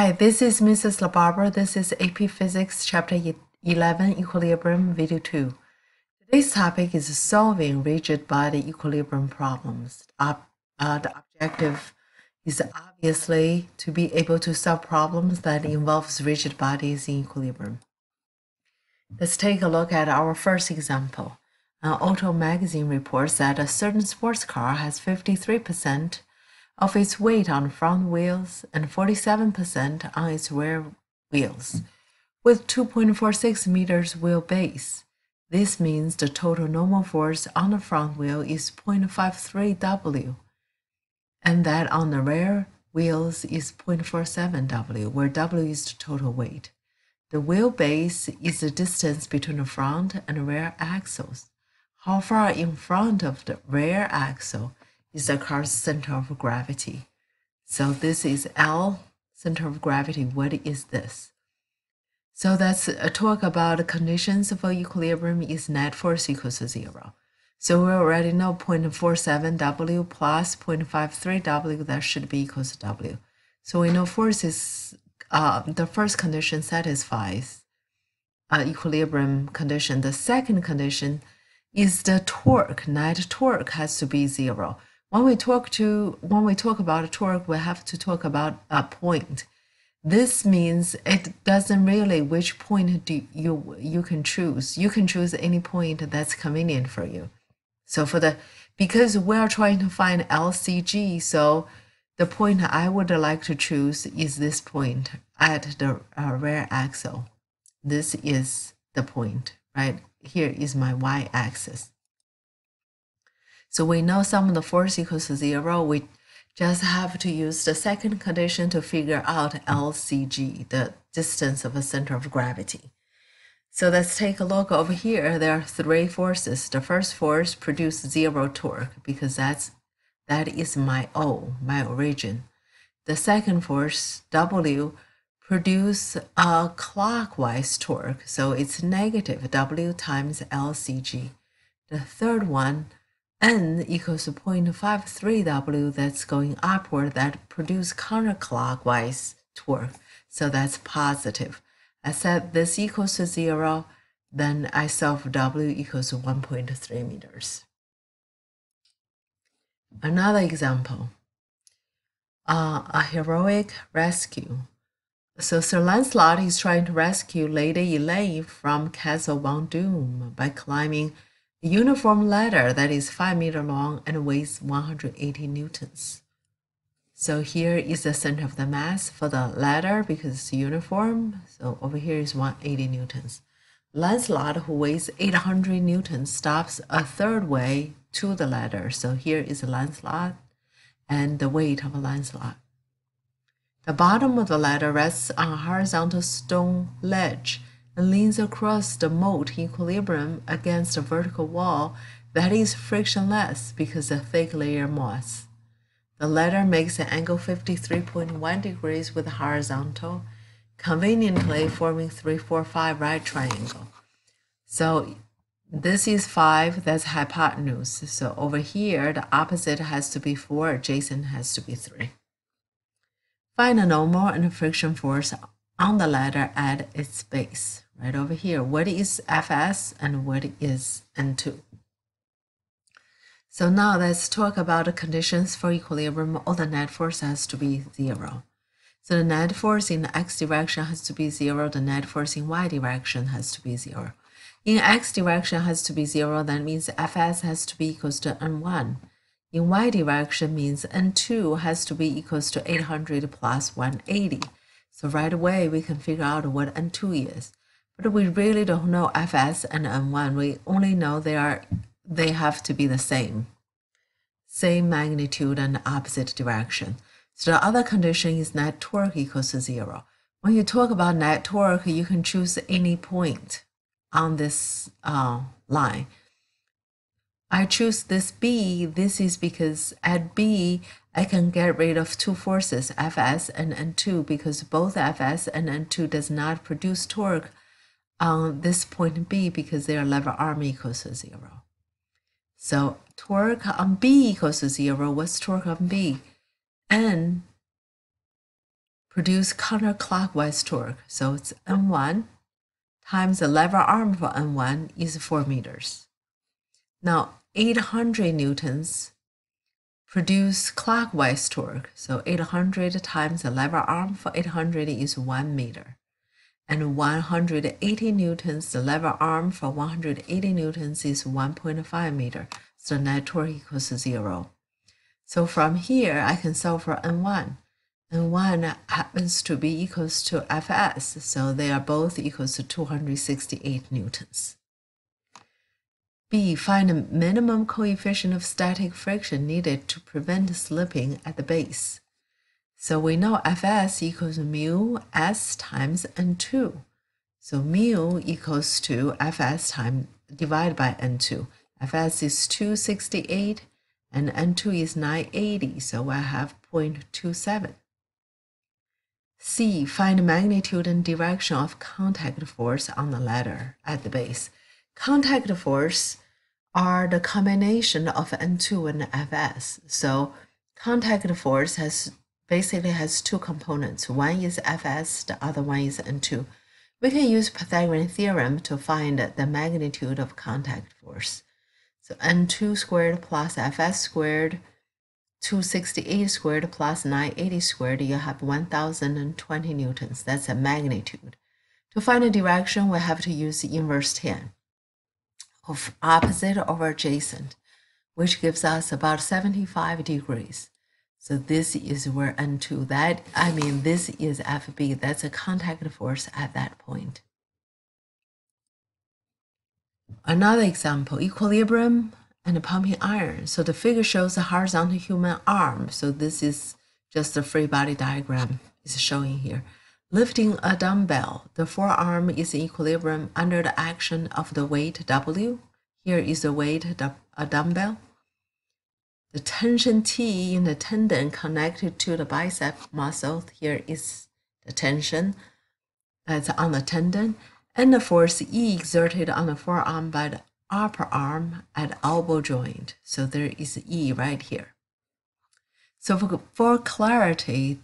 Hi, this is Mrs. LaBarbera. This is AP Physics, Chapter 11, Equilibrium, Video 2. Today's topic is solving rigid body equilibrium problems. Uh, the objective is obviously to be able to solve problems that involves rigid bodies in equilibrium. Let's take a look at our first example. An Auto magazine reports that a certain sports car has 53% of its weight on front wheels and 47% on its rear wheels, with 2.46 meters wheelbase. This means the total normal force on the front wheel is 0.53 W, and that on the rear wheels is 0.47 W, where W is the total weight. The wheelbase is the distance between the front and rear axles. How far in front of the rear axle is the car's center of gravity? So this is L, center of gravity. What is this? So that's a talk about conditions for equilibrium is net force equals to zero. So we already know 0.47 W plus 0.53 W, that should be equals to W. So we know force is, uh, the first condition satisfies uh, equilibrium condition. The second condition is the torque. Net torque has to be zero. When we talk to when we talk about torque, we have to talk about a point. This means it doesn't really which point do you you can choose. You can choose any point that's convenient for you. So for the because we are trying to find LCG, so the point I would like to choose is this point at the uh, rear axle. This is the point, right? here is my y-axis. So we know sum of the force equals to zero. We just have to use the second condition to figure out LCG, the distance of a center of gravity. So let's take a look over here. There are three forces. The first force produces zero torque because that's that is my O, my origin. The second force, W, produce a clockwise torque. So it's negative W times LCG. The third one, N equals 0.53 W that's going upward that produce counterclockwise torque. So that's positive. I set this equals to zero, then I solve W equals 1.3 meters. Another example, uh, a heroic rescue. So Sir Lancelot is trying to rescue Lady Elaine from Castle Von Doom by climbing uniform ladder that is 5 meter long and weighs 180 newtons. So here is the center of the mass for the ladder because it's uniform. So over here is 180 newtons. Lancelot, who weighs 800 newtons, stops a third way to the ladder. So here is a Lancelot and the weight of a Lancelot. The bottom of the ladder rests on a horizontal stone ledge and leans across the moat equilibrium against a vertical wall that is frictionless because of thick layer moss. The ladder makes an angle 53.1 degrees with the horizontal, conveniently forming 345 right triangle. So this is 5, that's hypotenuse. So over here, the opposite has to be 4, adjacent has to be 3. Find the normal and a friction force on the ladder at its base, right over here. What is Fs and what is N2? So now let's talk about the conditions for equilibrium. All the net force has to be zero. So the net force in the x direction has to be zero. The net force in y direction has to be zero. In x direction has to be zero. That means Fs has to be equals to N1 in y direction means n2 has to be equals to 800 plus 180. So right away we can figure out what n2 is. But we really don't know fs and n1. We only know they are they have to be the same. Same magnitude and opposite direction. So the other condition is net torque equals to zero. When you talk about net torque, you can choose any point on this uh, line. I choose this B. This is because at B, I can get rid of two forces, Fs and N2, because both Fs and N2 does not produce torque on this point B because their lever arm equals to zero. So torque on B equals to zero. What's torque on B? N produce counterclockwise torque. So it's N1 times the lever arm for N1 is 4 meters. Now 800 newtons produce clockwise torque. So 800 times the lever arm for 800 is 1 meter. And 180 newtons, the lever arm for 180 newtons is 1.5 meter. So net torque equals zero. So from here, I can solve for N1. N1 happens to be equals to Fs, so they are both equals to 268 newtons. B. Find the minimum coefficient of static friction needed to prevent slipping at the base. So we know Fs equals mu s times N2. So mu equals to Fs times divided by N2. Fs is 268 and N2 is 980, so I have 0.27. C. Find magnitude and direction of contact force on the ladder at the base. Contact force are the combination of N2 and Fs. So contact force has basically has two components. One is Fs, the other one is N2. We can use Pythagorean theorem to find the magnitude of contact force. So N2 squared plus Fs squared 268 squared plus 980 squared, you have 1020 newtons. That's a magnitude. To find the direction, we have to use inverse tan of opposite over adjacent, which gives us about 75 degrees. So this is where N2, that, I mean, this is FB, that's a contact force at that point. Another example, equilibrium and a pumping iron. So the figure shows a horizontal human arm. So this is just a free body diagram is showing here. Lifting a dumbbell, the forearm is in equilibrium under the action of the weight W. Here is the weight, a dumbbell. The tension T in the tendon connected to the bicep muscle. Here is the tension that's on the tendon and the force E exerted on the forearm by the upper arm at elbow joint. So there is E right here. So for, for clarity,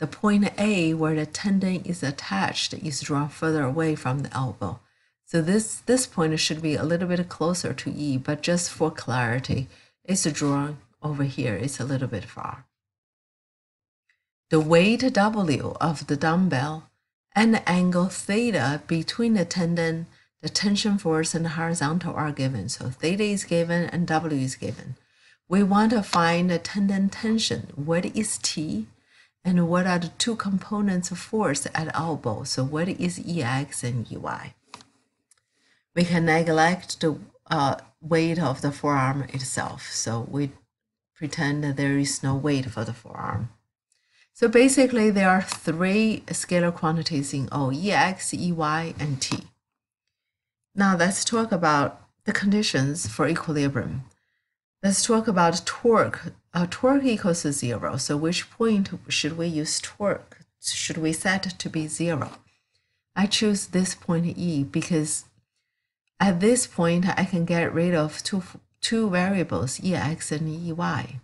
the point A where the tendon is attached is drawn further away from the elbow. So this, this point should be a little bit closer to E, but just for clarity, it's drawn over here. It's a little bit far. The weight W of the dumbbell and the angle theta between the tendon, the tension force, and the horizontal are given. So theta is given and W is given. We want to find the tendon tension. What is T? And what are the two components of force at elbow? So what is EX and EY? We can neglect the uh, weight of the forearm itself. So we pretend that there is no weight for the forearm. So basically, there are three scalar quantities in O, EX, EY, and T. Now let's talk about the conditions for equilibrium. Let's talk about torque. Uh, torque equals to zero. So which point should we use torque? Should we set to be zero? I choose this point E because at this point I can get rid of two, two variables, EX and EY.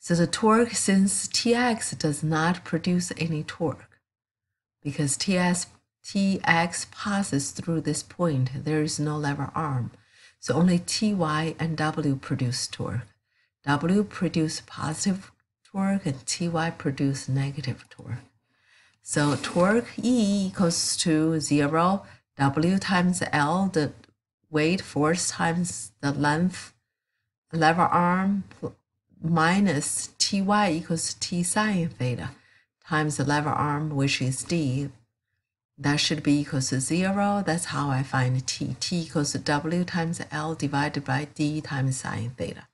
So the torque, since Tx does not produce any torque, because TS, Tx passes through this point, there is no lever arm. So only Ty and W produce torque. W produce positive torque and Ty produce negative torque. So torque E equals to zero, W times L, the weight force times the length, lever arm minus ty equals t sine theta times the lever arm, which is d. That should be equals to zero. That's how I find t. t equals to w times l divided by d times sine theta.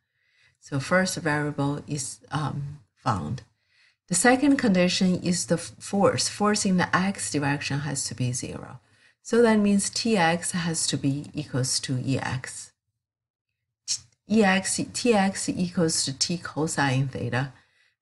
So first variable is um, found. The second condition is the force. Force in the x direction has to be zero. So that means tx has to be equals to ex ex tx equals to t cosine theta,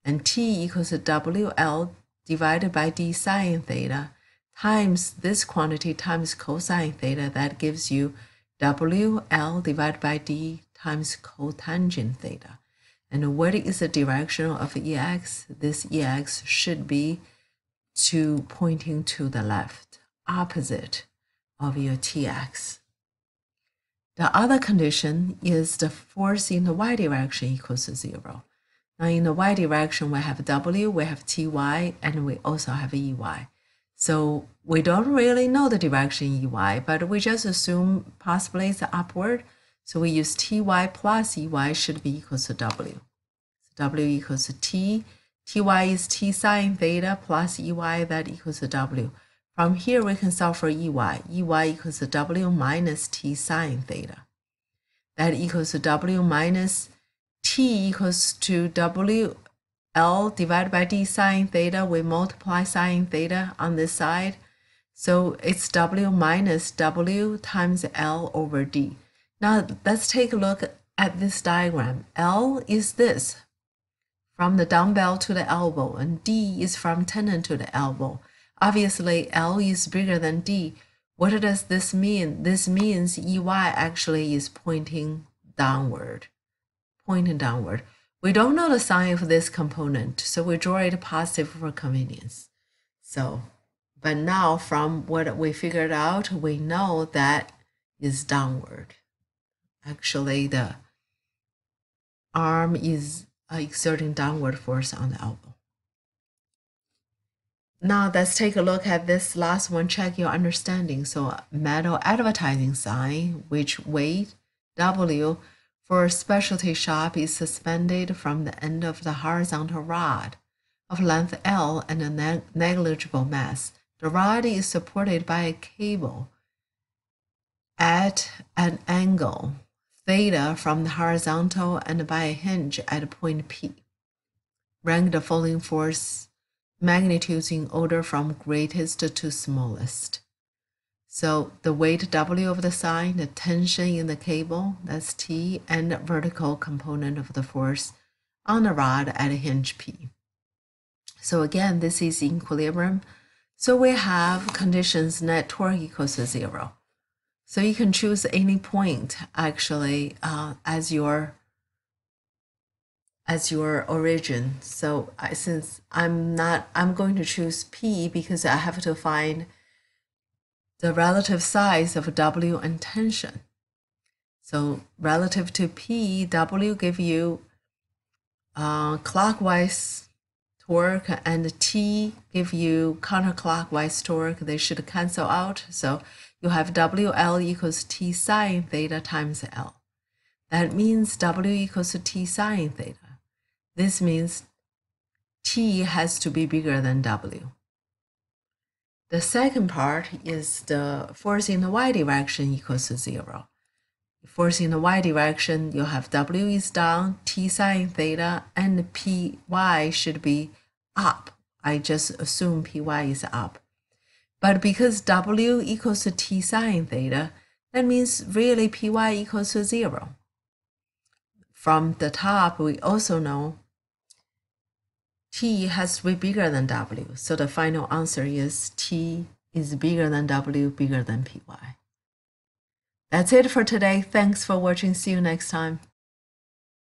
and t equals to wl divided by d sine theta times this quantity times cosine theta. That gives you wl divided by d times cotangent theta. And what is the direction of EX? This EX should be to pointing to the left, opposite of your TX. The other condition is the force in the y direction equals to zero. Now in the y direction, we have W, we have TY, and we also have EY. So we don't really know the direction EY, but we just assume possibly it's upward. So we use TY plus EY should be equal to W. So W equals to T. TY is T sine theta plus EY that equals to W. From here, we can solve for EY. EY equals to W minus T sine theta. That equals to W minus T equals to W L divided by D sine theta. We multiply sine theta on this side. So it's W minus W times L over D. Now let's take a look at this diagram. L is this, from the dumbbell to the elbow, and D is from tendon to the elbow. Obviously, L is bigger than D. What does this mean? This means EY actually is pointing downward, pointing downward. We don't know the sign of this component, so we draw it positive for convenience. So, but now from what we figured out, we know that is downward. Actually, the arm is exerting downward force on the elbow. Now let's take a look at this last one, check your understanding. So metal advertising sign, which weight W for a specialty shop is suspended from the end of the horizontal rod of length L and a neg negligible mass. The rod is supported by a cable at an angle theta from the horizontal and by a hinge at point P. Rank the following force magnitudes in order from greatest to smallest. So the weight W of the sign, the tension in the cable, that's T, and vertical component of the force on the rod at a hinge P. So again, this is equilibrium. So we have conditions net torque equals to zero. So you can choose any point actually uh, as your as your origin. So I, since I'm not, I'm going to choose P because I have to find the relative size of W and tension. So relative to P, W give you uh, clockwise torque and T give you counterclockwise torque. They should cancel out. So you have WL equals T sine theta times L. That means W equals to T sine theta. This means T has to be bigger than W. The second part is the force in the y direction equals to zero. Force in the y direction, you have W is down, T sine theta, and Py should be up. I just assume Py is up. But because W equals to T sine theta, that means really Py equals to zero. From the top, we also know T has to be bigger than W. So the final answer is T is bigger than W, bigger than PY. That's it for today. Thanks for watching. See you next time.